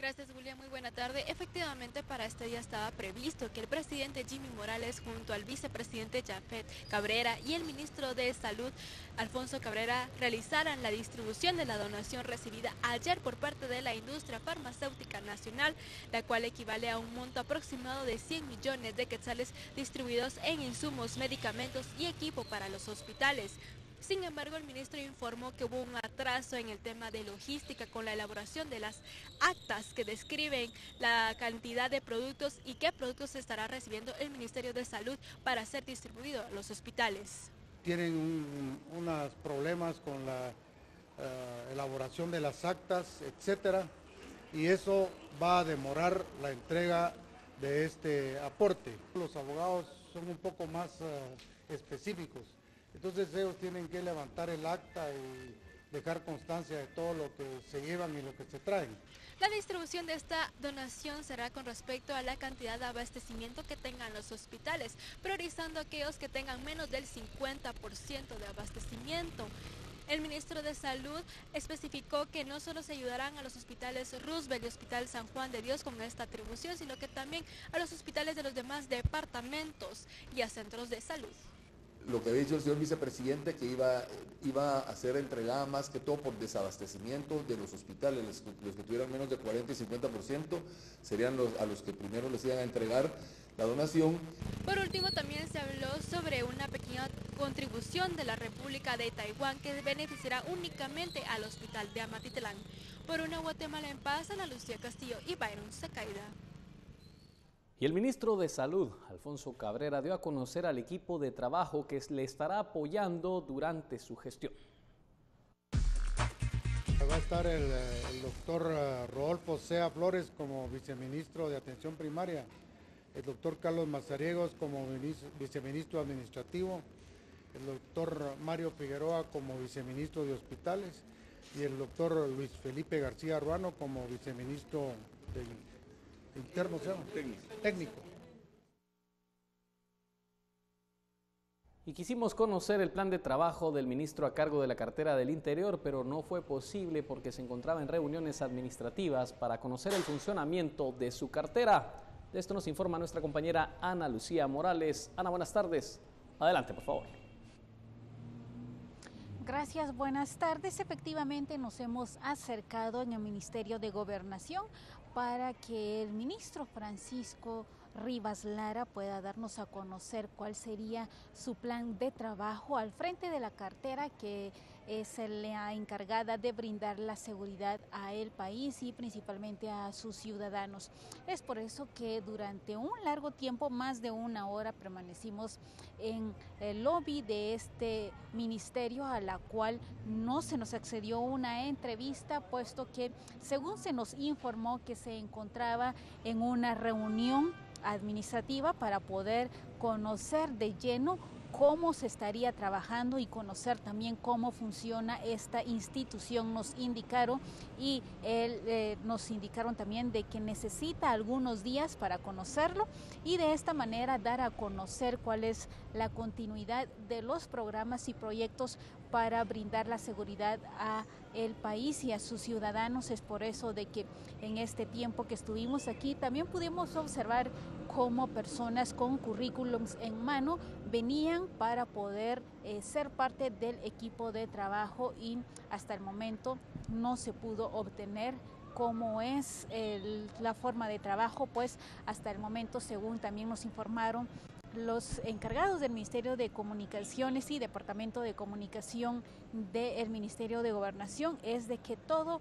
Gracias, Julia. Muy buena tarde. Efectivamente, para este día estaba previsto que el presidente Jimmy Morales, junto al vicepresidente Jafet Cabrera y el ministro de Salud, Alfonso Cabrera, realizaran la distribución de la donación recibida ayer por parte de la industria farmacéutica nacional, la cual equivale a un monto aproximado de 100 millones de quetzales distribuidos en insumos, medicamentos y equipo para los hospitales. Sin embargo, el ministro informó que hubo un atraso en el tema de logística con la elaboración de las actas que describen la cantidad de productos y qué productos estará recibiendo el Ministerio de Salud para ser distribuido a los hospitales. Tienen unos problemas con la eh, elaboración de las actas, etcétera, y eso va a demorar la entrega de este aporte. Los abogados son un poco más eh, específicos entonces ellos tienen que levantar el acta y dejar constancia de todo lo que se llevan y lo que se traen. La distribución de esta donación será con respecto a la cantidad de abastecimiento que tengan los hospitales, priorizando aquellos que tengan menos del 50% de abastecimiento. El ministro de Salud especificó que no solo se ayudarán a los hospitales Roosevelt y Hospital San Juan de Dios con esta atribución, sino que también a los hospitales de los demás departamentos y a centros de salud lo que había dicho el señor vicepresidente que iba, iba a ser entregada más que todo por desabastecimiento de los hospitales, los, que tuvieran menos de 40 y 50% serían los a los que primero les iban a entregar la donación. Por último, también se habló sobre una pequeña contribución de la República de Taiwán que beneficiará únicamente al hospital de Amatitlán. Por una Guatemala en paz, Ana Lucía Castillo y Byron Secaida. Y el ministro de Salud, Alfonso Cabrera, dio a conocer al equipo de trabajo que le estará apoyando durante su gestión. Va a estar el, doctor eh, Rodolfo Sea Flores como viceministro de Atención Primaria, el doctor Carlos Mazariegos como viceministro administrativo, el doctor Mario Figueroa como viceministro de Hospitales y el doctor Luis Felipe García Ruano como viceministro del interno, Técnico. Técnico. Y quisimos conocer el plan de trabajo del ministro a cargo de la cartera del Interior, pero no fue posible porque se encontraba en reuniones administrativas para conocer el funcionamiento de su cartera. De esto nos informa nuestra compañera Ana Lucía Morales. Ana, buenas tardes. Adelante, por favor. Gracias, buenas tardes. Efectivamente nos hemos acercado en el Ministerio de Gobernación para que el ministro Francisco Rivas Lara pueda darnos a conocer cuál sería su plan de trabajo al frente de la cartera que es la encargada de brindar la seguridad a el país y principalmente a sus ciudadanos. Es por eso que durante un largo tiempo, más de una hora, permanecimos en el lobby de este ministerio a la cual no se nos accedió una entrevista, puesto que según se nos informó que se encontraba en una reunión administrativa para poder conocer de lleno cómo se estaría trabajando y conocer también cómo funciona esta institución. Nos indicaron y eh, nos indicaron también de que necesita algunos días para conocerlo y de esta manera dar a conocer cuál es la continuidad de los programas y proyectos para brindar la seguridad a el país y a sus ciudadanos. Es por eso de que en este tiempo que estuvimos aquí también pudimos observar cómo personas con currículums en mano venían para poder eh, ser parte del equipo de trabajo y hasta el momento no se pudo obtener cómo es la forma de trabajo, pues hasta el momento, según también nos informaron, los encargados del Ministerio de Comunicaciones y Departamento de Comunicación del Ministerio de Gobernación es de que toda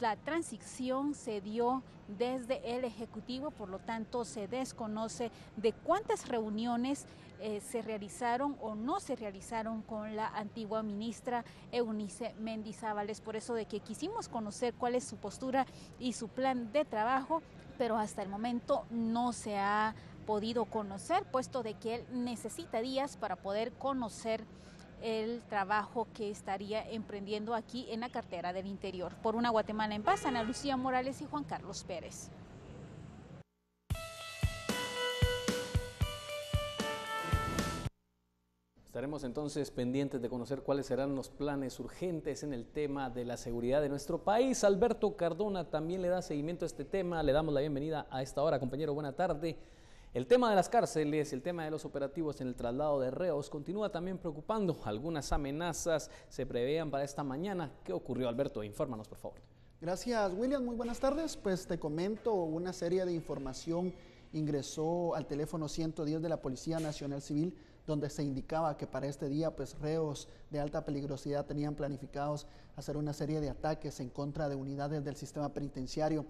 la transición se dio desde el Ejecutivo, por lo tanto se desconoce de cuántas reuniones eh, se realizaron o no se realizaron con la antigua ministra Eunice Mendizábal. Es por eso de que quisimos conocer cuál es su postura y su plan de trabajo, pero hasta el momento no se ha podido conocer, puesto de que él necesita días para poder conocer el trabajo que estaría emprendiendo aquí en la cartera del interior. Por una Guatemala en paz, Ana Lucía Morales y Juan Carlos Pérez. Estaremos entonces pendientes de conocer cuáles serán los planes urgentes en el tema de la seguridad de nuestro país. Alberto Cardona también le da seguimiento a este tema. Le damos la bienvenida a esta hora, compañero. Buena tarde. El tema de las cárceles, el tema de los operativos en el traslado de reos continúa también preocupando. Algunas amenazas se preveían para esta mañana. ¿Qué ocurrió, Alberto? Infórmanos, por favor. Gracias, William. Muy buenas tardes. Pues te comento una serie de información ingresó al teléfono 110 de la Policía Nacional Civil donde se indicaba que para este día pues reos de alta peligrosidad tenían planificados hacer una serie de ataques en contra de unidades del sistema penitenciario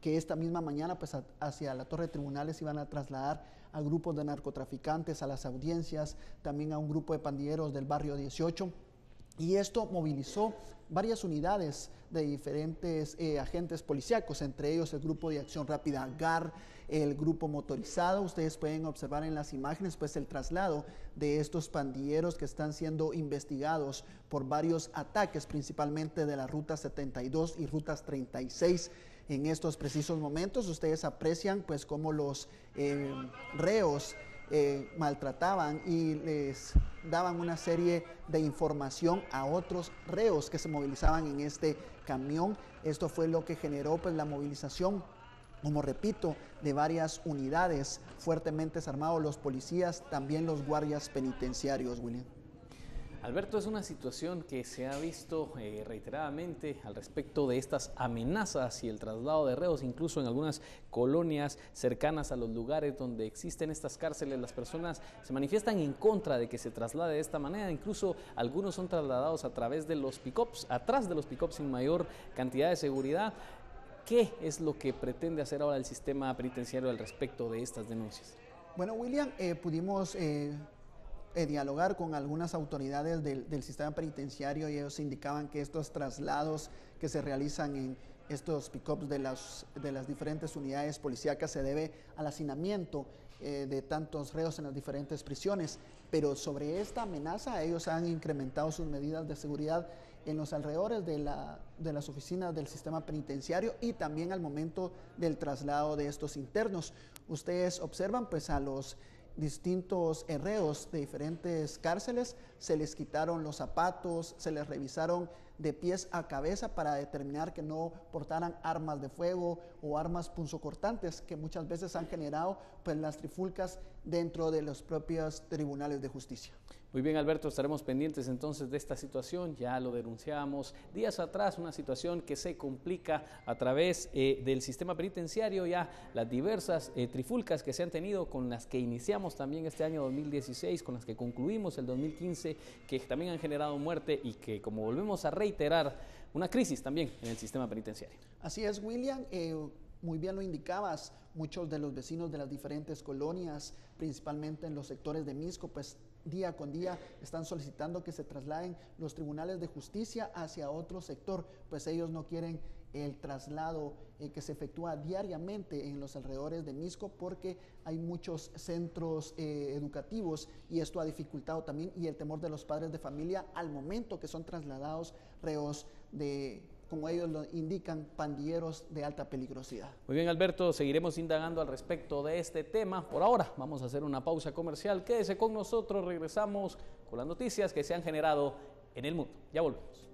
que esta misma mañana pues hacia la torre de tribunales iban a trasladar a grupos de narcotraficantes a las audiencias, también a un grupo de pandilleros del barrio 18 y esto movilizó varias unidades de diferentes eh, agentes policíacos, entre ellos el grupo de acción rápida GAR, el grupo motorizado. Ustedes pueden observar en las imágenes pues el traslado de estos pandilleros que están siendo investigados por varios ataques, principalmente de la ruta 72 y rutas 36 en estos precisos momentos. Ustedes aprecian pues cómo los eh, reos eh, maltrataban y les daban una serie de información a otros reos que se movilizaban en este camión. Esto fue lo que generó pues la movilización como repito, de varias unidades fuertemente armados, los policías, también los guardias penitenciarios, William. Alberto, es una situación que se ha visto eh, reiteradamente al respecto de estas amenazas y el traslado de reos, incluso en algunas colonias cercanas a los lugares donde existen estas cárceles, las personas se manifiestan en contra de que se traslade de esta manera, incluso algunos son trasladados a través de los pick-ups, atrás de los pick-ups sin mayor cantidad de seguridad. ¿Qué es lo que pretende hacer ahora el sistema penitenciario al respecto de estas denuncias? Bueno, William, eh, pudimos eh, eh, dialogar con algunas autoridades del, sistema penitenciario y ellos indicaban que estos traslados que se realizan en estos pick-ups de las, de las diferentes unidades policíacas se debe al hacinamiento de tantos reos en las diferentes prisiones. Pero sobre esta amenaza ellos han incrementado sus medidas de seguridad en los alrededores de, la, de las oficinas del sistema penitenciario y también al momento del traslado de estos internos. Ustedes observan pues a los distintos herreos de diferentes cárceles, se les quitaron los zapatos, se les revisaron de pies a cabeza para determinar que no portaran armas de fuego o armas punzocortantes que muchas veces han generado pues las trifulcas dentro de los propios tribunales de justicia. Muy bien, Alberto, estaremos pendientes entonces de esta situación. Ya lo denunciábamos días atrás, una situación que se complica a través eh, del sistema penitenciario, ya las diversas eh, trifulcas que se han tenido, con las que iniciamos también este año 2016, con las que concluimos el 2015, que también han generado muerte y que, como volvemos a reiterar, una crisis también en el sistema penitenciario. Así es, William. Eh, muy bien lo indicabas, muchos de los vecinos de las diferentes colonias, principalmente en los sectores de Misco, pues día con día están solicitando que se trasladen los tribunales de justicia hacia otro sector, pues ellos no quieren el traslado eh, que se efectúa diariamente en los alrededores de Misco porque hay muchos centros eh, educativos y esto ha dificultado también y el temor de los padres de familia al momento que son trasladados reos de como ellos lo indican, pandilleros de alta peligrosidad. Muy bien, Alberto, seguiremos indagando al respecto de este tema. Por ahora, vamos a hacer una pausa comercial. Quédese con nosotros, regresamos con las noticias que se han generado en el mundo. Ya volvemos.